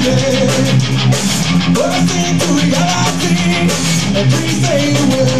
Everything through reality, everything will.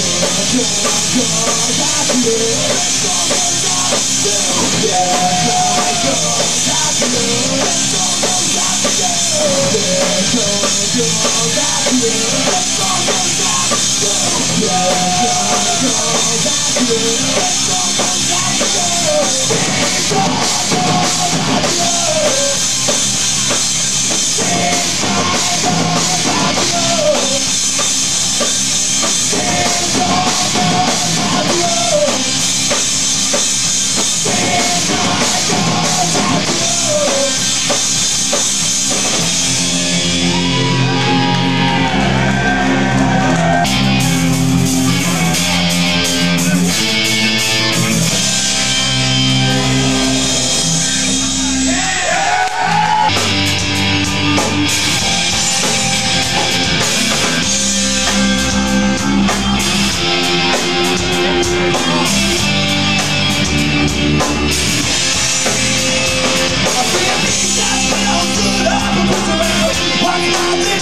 Yeah.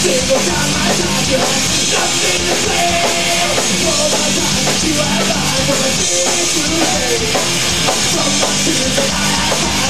single time I touch you. Nothing to All time you have too late So much to that I have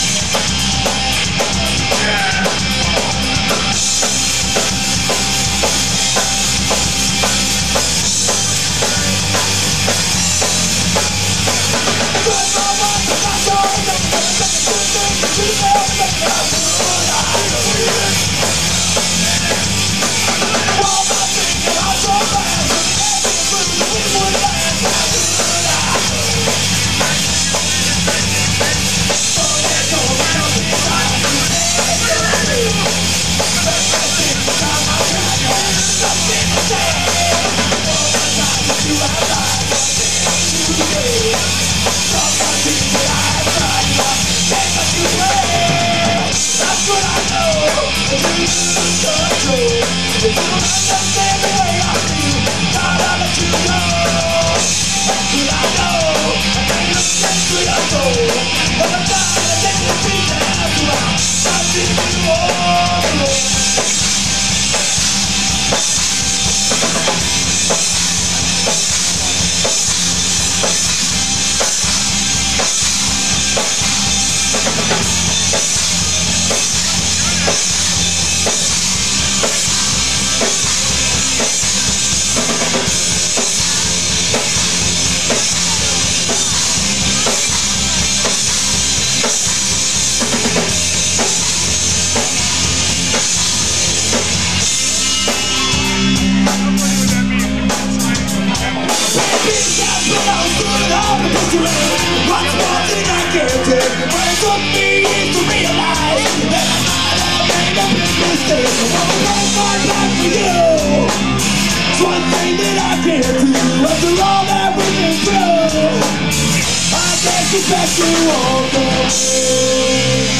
you. Cause passing all the